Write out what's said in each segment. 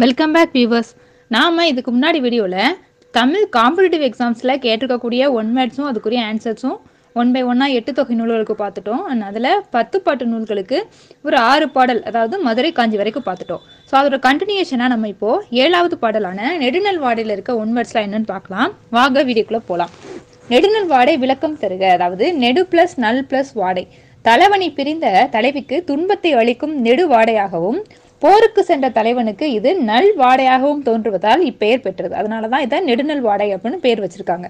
Welcome back viewers நாம் இதுக்கு முன்னாடி வீடியோவில் தமிழ் காம்படிட்டிவ் எக்ஸாம்ஸில் கேட்டிருக்கக்கூடிய ஒன் வேர்ட்ஸும் அதுக்குரிய ஆன்சர்ஸும் ஒன் பை ஒன்னாக எட்டு தொகை நூல்களுக்கு பார்த்துட்டோம். அண்ட் அதில் பத்து பாட்டு நூல்களுக்கு ஒரு ஆறு பாடல் அதாவது மதுரை காஞ்சி வரைக்கும் பார்த்துட்டோம். ஸோ அதோட கண்டினியூஷனாக நம்ம இப்போது ஏழாவது பாடலான நெடுநல் வாடையில் இருக்க ஒன் வேர்ட்ஸ்லாம் என்னென்னு பார்க்கலாம். வாக வீடியோக்குள்ளே போகலாம் நெடுநல் வாடை விளக்கம் தருக. அதாவது நெடு ப்ளஸ் நல் ப்ளஸ் வாடை. தலைவணி பிரிந்த தலைவிக்கு துன்பத்தை அளிக்கும் நெடு வாடையாகவும் போருக்கு சென்ற தலைவனுக்கு இது நல் வாடையாகவும் தோன்றுவதால் இப்பெயர் பெற்றது. அதனால தான் இதை நெடுநல் வாடை அப்படின்னு பேர் வச்சிருக்காங்க.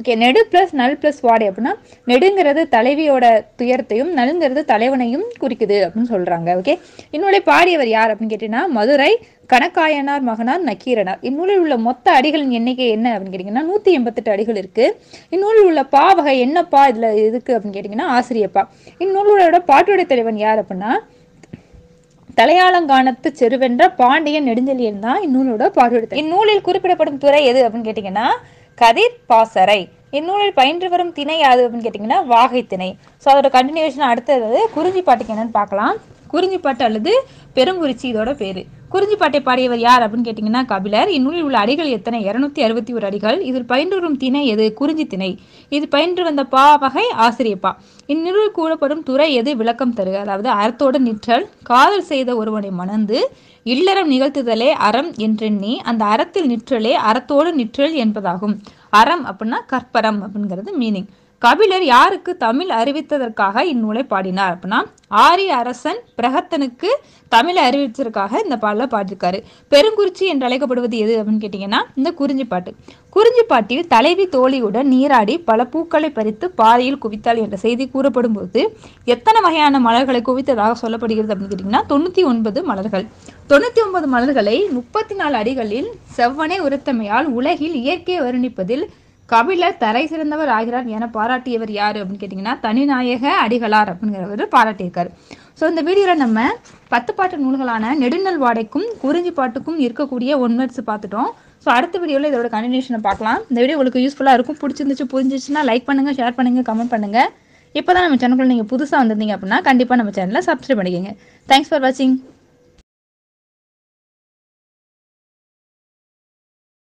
ஓகே நெடு பிளஸ் நல் பிளஸ் வாடை அப்படின்னா நெடுங்கிறது தலைவியோட துயரத்தையும் நலுங்கிறது தலைவனையும் குறிக்குது அப்படின்னு சொல்றாங்க. ஓகே இந்நூலை பாடியவர் யார் அப்படின்னு கேட்டீங்கன்னா மதுரை கணக்காயனார் மகனார் நக்கீரனார். இந்நூலில் உள்ள மொத்த அடிகளின் எண்ணிக்கை என்ன அப்படின்னு கேட்டிங்கன்னா நூற்றி எண்பத்தெட்டு அடிகள் இருக்குது இந்நூலில் உள்ள பா வகை என்னப்பா இதில் இருக்குது அப்படின்னு கேட்டிங்கன்னா ஆசிரியப்பா. இந்நூலோட பாட்டுடைய தலைவன் யார் அப்படின்னா தலையாளங்கானத்து செருவென்ற பாண்டியன் நெடுஞ்செழியன் தான் இந்நூலோட பாடுபடுத்த இந்நூலில் குறிப்பிடப்படும் துறை எது அப்படின்னு கேட்டிங்கன்னா கதிர் பாசறை. இந்நூலில் பயின்று வரும் திணை யாது அப்படின்னு கேட்டிங்கன்னா வாகை திணை. ஸோ அதோட கண்டினியூஷன் அடுத்தது குறிஞ்சி பாட்டுக்கு என்னன்னு பார்க்கலாம். குறிஞ்சிப்பாட்டு அல்லது பெருங்குறிச்சி இதோட பேர். குறிஞ்சிப்பாட்டை பாடியவர் யார் அப்படின்னு கேட்டிங்கன்னா கபிலர். இந்நூலில் உள்ள அடிகள் எத்தனை? இரநூத்தி அறுபத்தி ஒரு அடிகள். இதில் பயின்று வரும் திணை எது? குறிஞ்சி திணை. இது பயின்று வந்த பா வகை ஆசிரியப்பா இந்நூலில் கூறப்படும் துறை எது? விளக்கம் தருக அதாவது அறத்தோடு நிற்றல். காதல் செய்த ஒருவனை மணந்து இல்லறம் நிகழ்த்துதலே அறம் என்றெண்ணி அந்த அறத்தில் நிற்றலே அறத்தோடு நிற்றல் என்பதாகும். அறம் அப்படின்னா கற்பரம் அப்படிங்கிறது மீனிங் கபிலர் யாருக்கு தமிழ் அறிவித்ததற்காக இந்நூலை பாடினார் அப்படின்னா ஆரிய அரசன் பிரகத்தனுக்கு தமிழை அறிவித்ததற்காக இந்த பாடலை பாடியிருக்காரு. பெருங்குறிச்சி என்று அழைக்கப்படுவது எது அப்படின்னு கேட்டிங்கன்னா இந்த குறிஞ்சிப்பாட்டு குறிஞ்சிப்பாட்டில் தலைவி தோழியுடன் நீராடி பல பூக்களை பறித்து பாறையில் குவித்தாள் என்ற செய்தி கூறப்படும் போது எத்தனை வகையான மலர்களை குவித்ததாக சொல்லப்படுகிறது அப்படின்னு கேட்டிங்கன்னா தொண்ணூற்றி ஒன்பது மலர்கள். தொண்ணூற்றி ஒன்பது மலர்களை முப்பத்தி நாலு அடிகளில் செவ்வனே உரத்தமையால் உலகில் இயற்கையை வருணிப்பதில் கபிலர் தரை சிறந்தவர் ஆகிறார் என பாராட்டியவர் யார் அப்படின்னு கேட்டிங்கன்னா தனிநாயக அடிகளார் அப்படிங்கிறவர் பாராட்டியிருக்கார். ஸோ இந்த வீடியோவில் நம்ம பத்து பாட்டு நூல்களான நெடுநல் வாடைக்கும் குறிஞ்சி பாட்டுக்கும் இருக்கக்கூடிய ஒன்வர்ட்ஸ் பார்த்துட்டோம். ஸோ அடுத்த வீடியோவில் இதோட கண்டினியூஷனை பார்க்கலாம். இந்த வீடியோ உங்களுக்கு யூஸ்ஃபுல்லாக இருக்கும். பிடிச்சிருந்துச்சு புரிஞ்சிச்சுன்னா லைக் பண்ணுங்கள் ஷேர் பண்ணுங்கள் கமெண்ட் பண்ணுங்கள் இப்போ தான் நம்ம சேனலுக்குள்ள நீங்கள் புதுசாக வந்திருந்தீங்க அப்படின்னா கண்டிப்பாக நம்ம சேனலை சப்ஸ்கிரைப் பண்ணிக்கோங்க. தேங்க்ஸ் ஃபார் வாட்சிங்